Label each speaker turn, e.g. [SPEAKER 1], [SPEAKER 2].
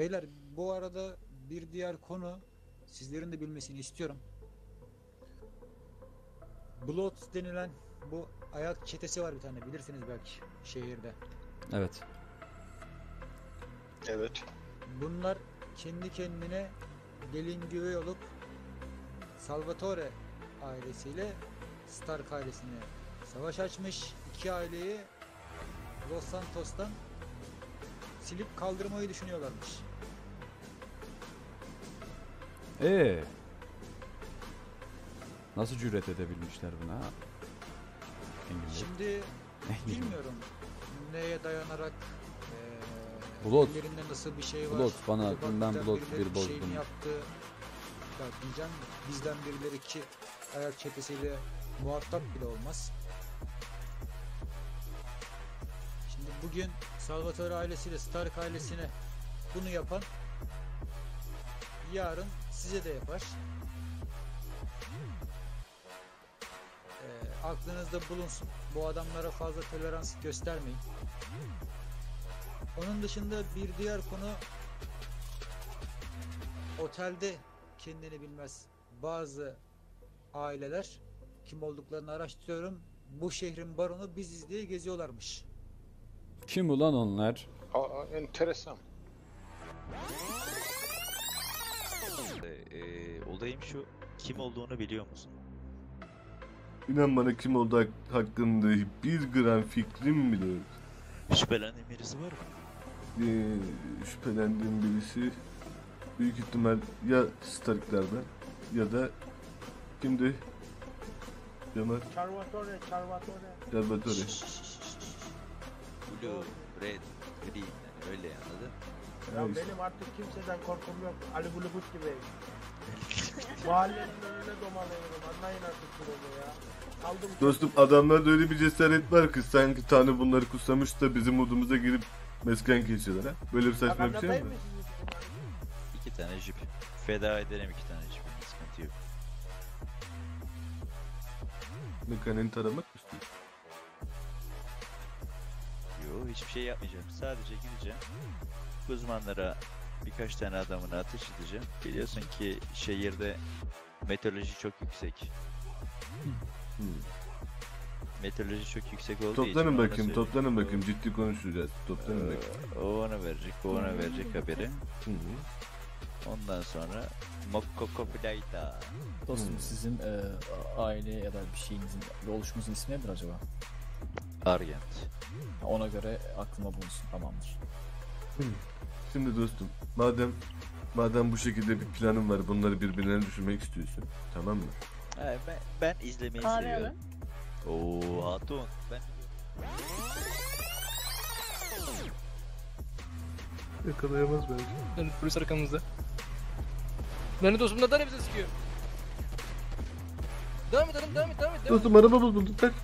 [SPEAKER 1] Beyler bu arada bir diğer konu sizlerin de bilmesini istiyorum. Blood denilen bu ayak çetesi var bir tane bilirsiniz belki şehirde.
[SPEAKER 2] Evet.
[SPEAKER 3] Evet.
[SPEAKER 1] Bunlar kendi kendine gelin güvey olup Salvatore ailesiyle Stark ailesine savaş açmış. İki aileyi Los Santos'tan silip kaldırmayı düşünüyorlarmış.
[SPEAKER 2] Ee. Nasıl cüret edebilmişler buna? İngiliz.
[SPEAKER 1] Şimdi
[SPEAKER 2] Ne
[SPEAKER 1] bilmiyorum neye dayanarak eee
[SPEAKER 2] Blood.
[SPEAKER 1] ellerinde nasıl bir şey var.
[SPEAKER 2] Blood, bana
[SPEAKER 1] Bir
[SPEAKER 2] aklımdan
[SPEAKER 1] bakacağım birileri
[SPEAKER 2] bir
[SPEAKER 1] şey mi
[SPEAKER 2] bozdun.
[SPEAKER 1] yaptı. Ya diyeceğim bizden birileri ki ayak çetesiyle muhatap bile olmaz. Şimdi bugün Salvatore ailesiyle Stark ailesine bunu yapan yarın size de yapar. Ee, aklınızda bulunsun. Bu adamlara fazla tolerans göstermeyin. Onun dışında bir diğer konu otelde kendini bilmez bazı aileler kim olduklarını araştırıyorum. Bu şehrin baronu biziz diye geziyorlarmış.
[SPEAKER 2] Kim ulan onlar?
[SPEAKER 3] Aa, enteresan.
[SPEAKER 4] Ee, olayım şu. Kim olduğunu biliyor musun?
[SPEAKER 5] İnan bana kim olduğu hak- hakkında bir gram fikrim bile yok.
[SPEAKER 4] Şüphelendiğin birisi var mı?
[SPEAKER 5] Ee, şüphelendiğim birisi büyük ihtimal ya Stark'lardan ya da kimdi? Cemal
[SPEAKER 6] Salvatore, Salvatore.
[SPEAKER 5] Salvatore.
[SPEAKER 4] Blue, red, green yani öyle anladın?
[SPEAKER 6] Ya benim artık kimseden korkum yok. Ali Bulubut gibi. Mahallenin önüne domalıyorum. Anlayın artık durumu ya. Aldım.
[SPEAKER 5] Dostum adamlarda öyle bir cesaret var ki sanki Tanrı bunları kutsamış da bizim modumuza girip mesken geçiyorlar ha. Böyle bir saçma bir şey mi?
[SPEAKER 4] İki tane jip. Feda ederim iki tane jip. Sıkıntı yok.
[SPEAKER 5] Mekanik taramak mı istiyorsun?
[SPEAKER 4] Yo hiçbir şey yapmayacağım. Sadece gideceğim. Uzmanlara birkaç tane adamını ateş edeceğim. Biliyorsun ki şehirde meteoroloji çok yüksek.
[SPEAKER 5] Hmm.
[SPEAKER 4] Meteoroloji çok yüksek olduğu için
[SPEAKER 5] Toplanın
[SPEAKER 4] ona
[SPEAKER 5] bakayım, toplanın bakayım. Ciddi konuşacağız. Toplanın bakayım.
[SPEAKER 4] Ee, O ona verecek, o ona verecek haberi.
[SPEAKER 5] Hı hı.
[SPEAKER 4] Ondan sonra Mokoko Flight'a.
[SPEAKER 7] Dostum
[SPEAKER 5] Hmm.
[SPEAKER 7] sizin e, aile ya da bir şeyinizin, bir oluşumuzun ismi nedir acaba?
[SPEAKER 4] Argent.
[SPEAKER 7] Ona göre aklıma bulunsun. Tamamdır.
[SPEAKER 5] Şimdi dostum, madem madem bu şekilde bir planın var, bunları birbirlerine düşürmek istiyorsun, tamam mı?
[SPEAKER 4] Ha, ben, ben izlemeyi
[SPEAKER 8] Kahve
[SPEAKER 4] seviyorum. Oo hatun. Ben
[SPEAKER 5] Yakalayamaz bence.
[SPEAKER 9] Dönüp polis arkamızda. Lan dostum neden bize sıkıyor? Devam et, devam et. Devam et.
[SPEAKER 5] Dostum araba bozuldu, tak.